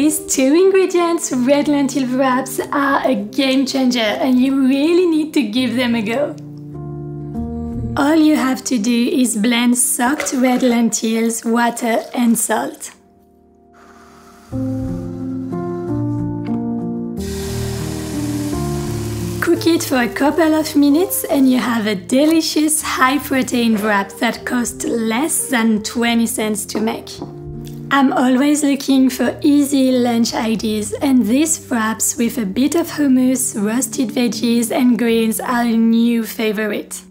these two ingredients, red lentil wraps, are a game changer and you really need to give them a go. All you have to do is blend soaked red lentils, water and salt. Cook it for a couple of minutes and you have a delicious high protein wrap that costs less than 20 cents to make. I'm always looking for easy lunch ideas and these wraps with a bit of hummus, roasted veggies and greens are a new favorite.